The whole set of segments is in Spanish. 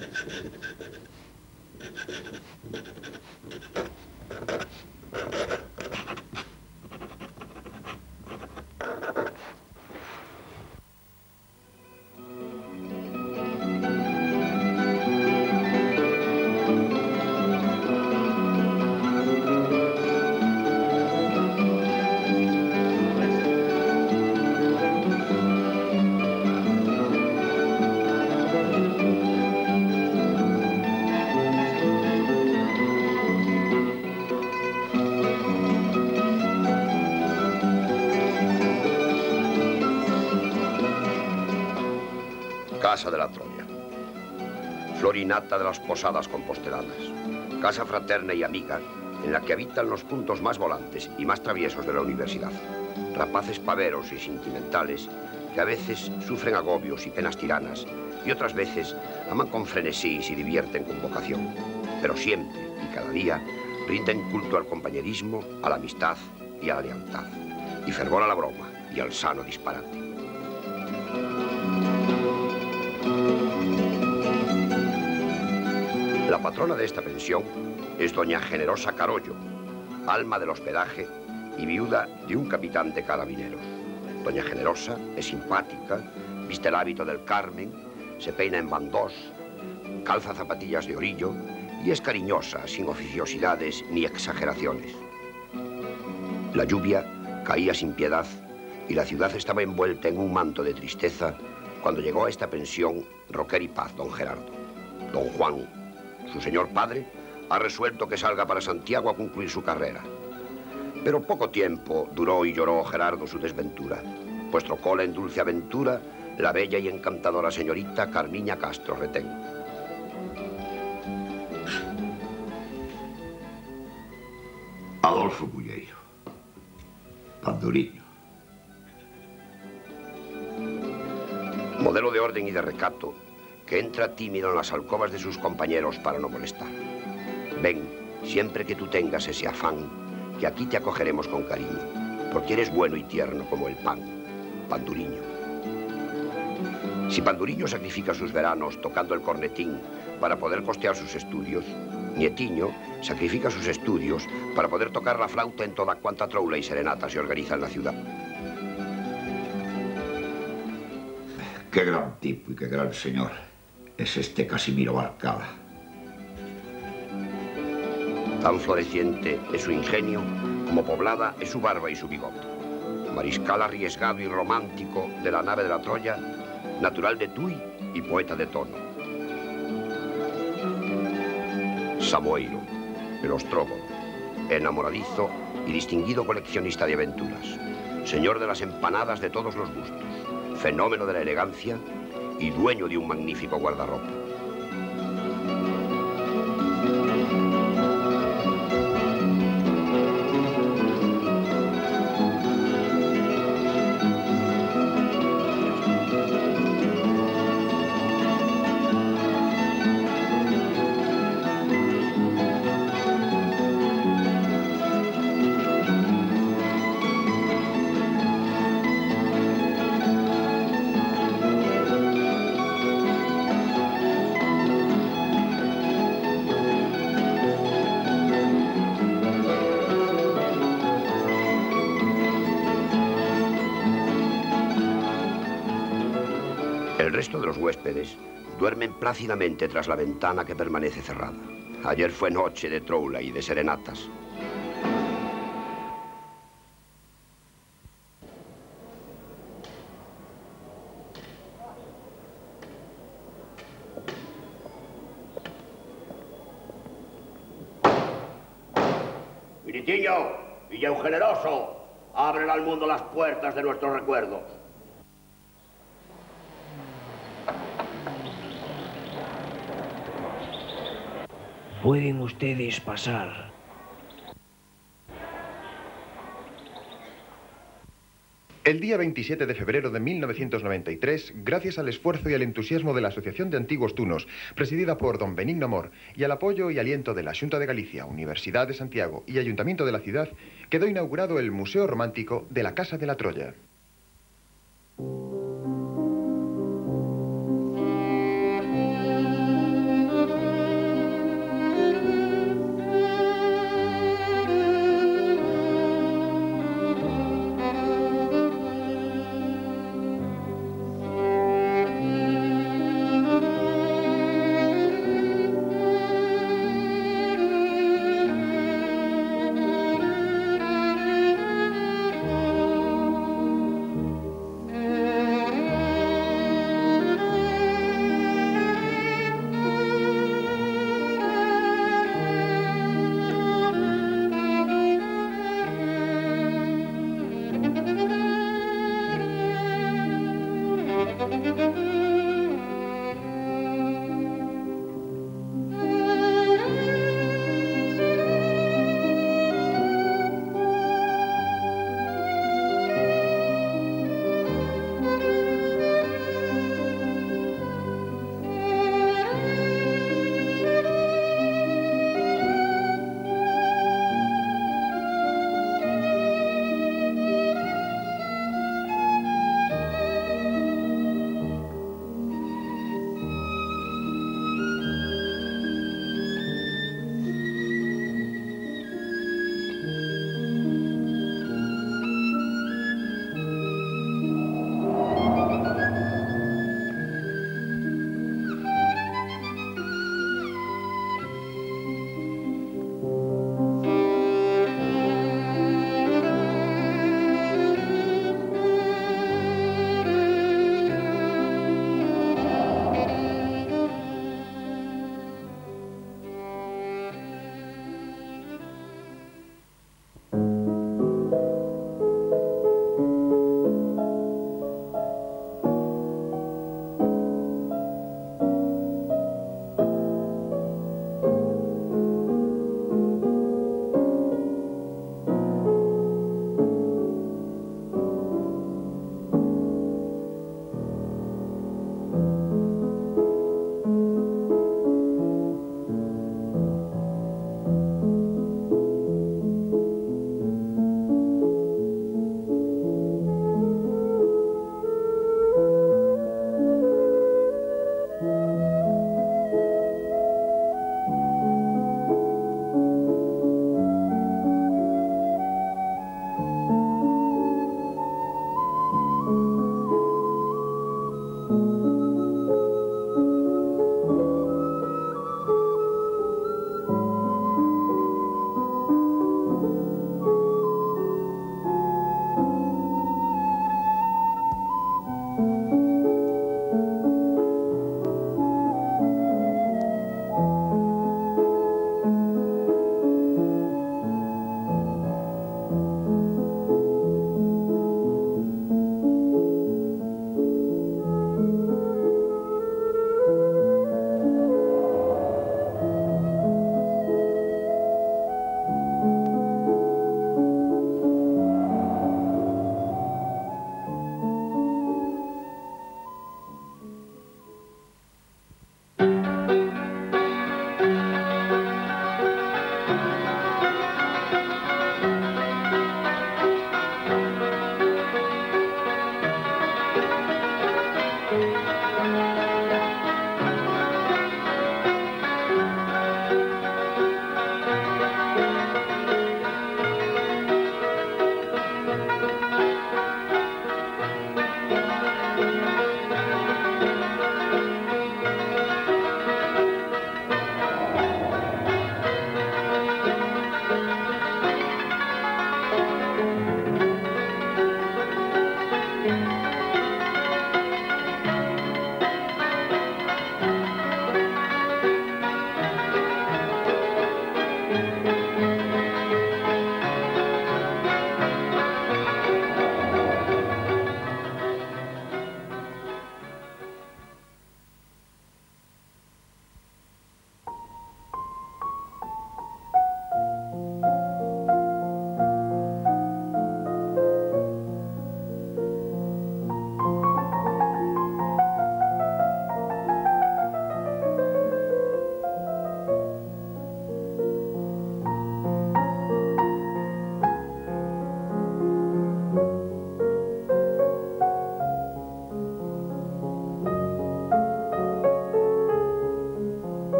Thank you. Casa de la Troya. Florinata de las posadas compostelanas. Casa fraterna y amiga en la que habitan los puntos más volantes y más traviesos de la universidad. Rapaces paveros y sentimentales que a veces sufren agobios y penas tiranas y otras veces aman con frenesí y se divierten con vocación. Pero siempre y cada día rinden culto al compañerismo, a la amistad y a la lealtad. Y fervor a la broma y al sano disparate. La patrona de esta pensión es doña Generosa Carollo, alma del hospedaje y viuda de un capitán de carabineros. Doña Generosa es simpática, viste el hábito del Carmen, se peina en bandós, calza zapatillas de orillo y es cariñosa, sin oficiosidades ni exageraciones. La lluvia caía sin piedad y la ciudad estaba envuelta en un manto de tristeza cuando llegó a esta pensión Roquer y Paz, don Gerardo. Don Juan, su señor padre, ha resuelto que salga para Santiago a concluir su carrera. Pero poco tiempo duró y lloró Gerardo su desventura, pues trocóla en dulce aventura la bella y encantadora señorita Carmiña Castro Retén. Adolfo Bulleiro. Panduriño. Modelo de orden y de recato, que entra tímido en las alcobas de sus compañeros para no molestar. Ven, siempre que tú tengas ese afán, que aquí te acogeremos con cariño, porque eres bueno y tierno como el pan, Panduriño. Si Panduriño sacrifica sus veranos tocando el cornetín para poder costear sus estudios, Nietiño sacrifica sus estudios para poder tocar la flauta en toda cuanta troula y serenata se organiza en la ciudad. Qué gran tipo y qué gran señor es este Casimiro Barcala. Tan floreciente es su ingenio como poblada es su barba y su bigote. Mariscal arriesgado y romántico de la nave de la Troya, natural de Tui y poeta de tono. Samoiro, el ostrógono, enamoradizo y distinguido coleccionista de aventuras, señor de las empanadas de todos los gustos, fenómeno de la elegancia y dueño de un magnífico guardarropa. Resto de los huéspedes duermen plácidamente tras la ventana que permanece cerrada. Ayer fue noche de troula y de serenatas. Viritiño, Villa Generoso, abren al mundo las puertas de nuestros recuerdos. Pueden ustedes pasar. El día 27 de febrero de 1993, gracias al esfuerzo y al entusiasmo de la Asociación de Antiguos Tunos, presidida por don Benigno Amor, y al apoyo y aliento de la Junta de Galicia, Universidad de Santiago y Ayuntamiento de la ciudad, quedó inaugurado el Museo Romántico de la Casa de la Troya.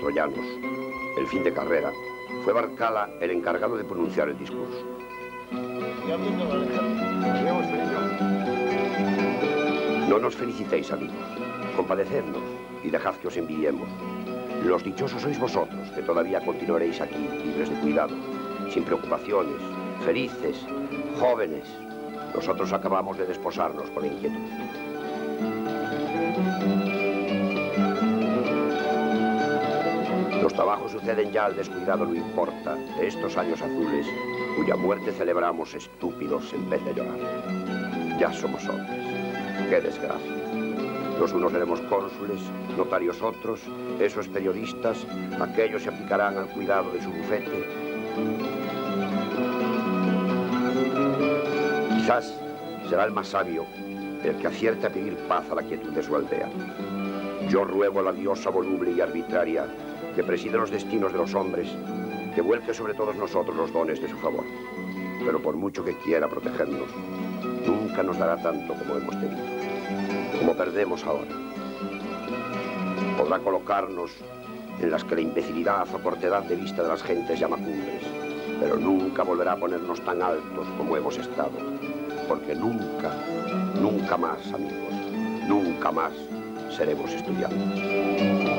Troyanos el fin de carrera, fue Barcala el encargado de pronunciar el discurso. No nos felicitéis, amigos. Compadecednos y dejad que os envidiemos. Los dichosos sois vosotros, que todavía continuaréis aquí, libres de cuidado, sin preocupaciones, felices, jóvenes. Nosotros acabamos de desposarnos con inquietud. Los trabajos suceden ya al descuidado, no importa, de estos años azules, cuya muerte celebramos estúpidos en vez de llorar. Ya somos hombres. Qué desgracia. Los unos seremos cónsules, notarios otros, esos periodistas, aquellos se aplicarán al cuidado de su bufete. Quizás será el más sabio el que acierte a pedir paz a la quietud de su aldea. Yo ruego a la diosa voluble y arbitraria que preside los destinos de los hombres, que vuelque sobre todos nosotros los dones de su favor. Pero por mucho que quiera protegernos, nunca nos dará tanto como hemos tenido, como perdemos ahora. Podrá colocarnos en las que la imbecilidad o cortedad de vista de las gentes llama cumbres, pero nunca volverá a ponernos tan altos como hemos estado, porque nunca, nunca más, amigos, nunca más seremos estudiantes.